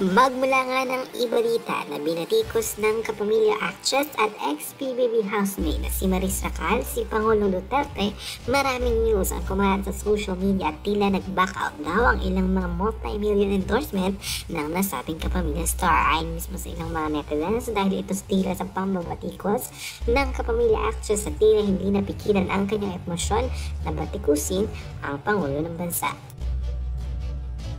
Magmula nga ng ibalita na binatikos ng kapamilya actress at ex-PBB housemate na si Maris Racal, si Pangulong Duterte, maraming news ang kumalat sa social media at tila nag-back out daw ang ilang mga multi-million endorsement ng nasabing kapamilya star. Ayon mismo sa ilang mga netizens dahil ito tila sa pambabatikos ng kapamilya actress at tila hindi napikilan ang kanyang emosyon na batikusin ang Pangulo ng Bansa.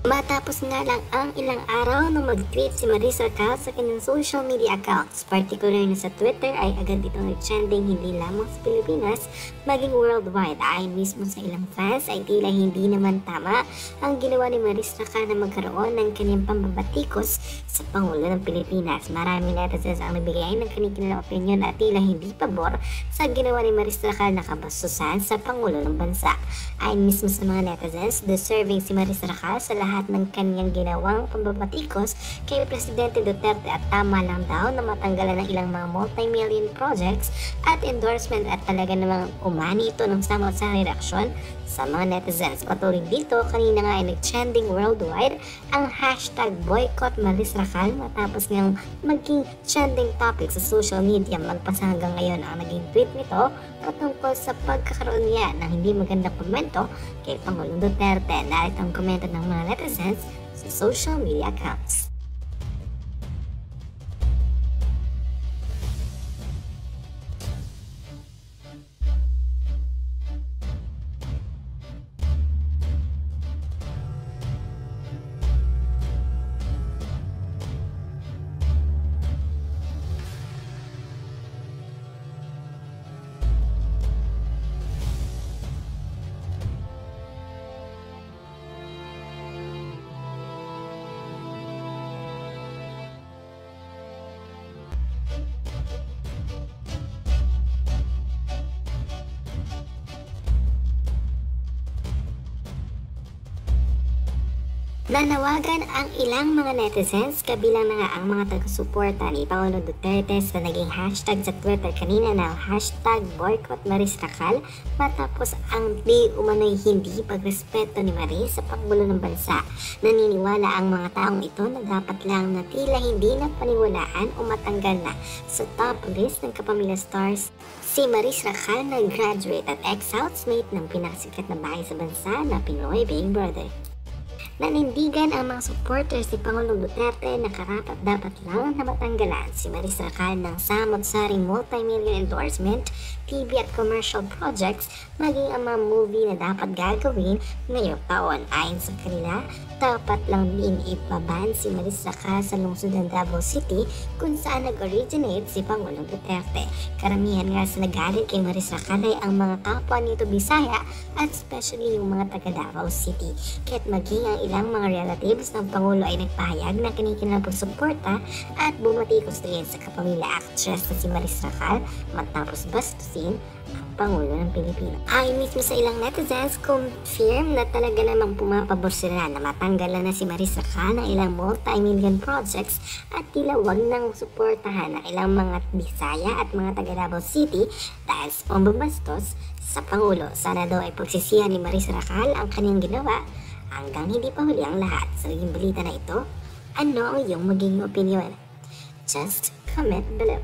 Matapos nga lang ang ilang araw nung mag-tweet si Marisa Cal sa kanyang social media accounts, particular na sa Twitter ay agad itong nag-trending hindi lamang sa Pilipinas, maging worldwide. Ayon mismo sa ilang fans ay tila hindi naman tama ang ginawa ni Marisa Cal na magkaroon ng kanyang pambabatikos sa Pangulo ng Pilipinas. Marami netizens ang nagbigay ng kanilang opinion at tila hindi pabor sa ginawa ni Marisa Cal na kabastusan sa Pangulo ng Bansa. Ayon mismo sa mga netizens, deserving si Marisa Cal sa lahat lahat ng kanyang ginawang pambabatikos kay Presidente Duterte at tama lang daw na matanggalan ng ilang mga multi-million projects at endorsement at talaga namang umani ito ng samot sa reaksyon sa mga netizens. Patuloy dito, kanina nga ay nag-trending worldwide ang hashtag boycott Maris Racal matapos ngang maging trending topic sa social media magpasa hanggang ngayon ang naging tweet nito patungkol sa pagkakaroon niya ng hindi magandang komento kay Pangulong Duterte. Narito ang komento ng mga netizens sa social media accounts. Nanawagan ang ilang mga netizens kabilang na nga ang mga taga-suporta ni Paolo Duterte sa naging hashtag sa Twitter kanina na hashtag boycott Maris Racal matapos ang di umano'y hindi pagrespeto ni Maris sa Pangulo ng Bansa. Naniniwala ang mga taong ito na dapat lang na tila hindi na paniwalaan o matanggal na sa top list ng Kapamilya Stars si Maris Racal na graduate at ex-housemate ng pinakasikat na bahay sa bansa na Pinoy Big Brother. Nanindigan ang mga supporters ni Pangulong Duterte na karapat dapat lang na matanggalan si Marisa Cal ng samot-saring multi-million endorsement, TV at commercial projects, maging ang mga movie na dapat gagawin ngayong taon. Ayon sa kanila, dapat lang din ipaban si Marisa Cal sa lungsod ng Davao City kung saan nag-originate si Pangulong Duterte. Karamihan nga sa nagalit kay Marisa Cal ay ang mga kapwa nito Bisaya at especially yung mga taga Davao City. Kaya't maging ang ilang mga relatives ng Pangulo ay nagpahayag na kinikilang pagsuporta at bumatikos rin sa kapamilya actress na si Maris Racal matapos bastusin ang Pangulo ng Pilipinas. Ayon mismo sa ilang netizens, confirm na talaga namang pumapabor sila na matanggalan na si Maris Racal ng ilang multi-million projects at tila wag nang suportahan ng ilang mga Bisaya at mga taga Davao City dahil sa pambabastos sa Pangulo. Sana daw ay pagsisihan ni Maris Racal ang kanyang ginawa Hanggang hindi pa huli ang lahat sa naging balita na ito, ano ang iyong maging opinion? Just comment below.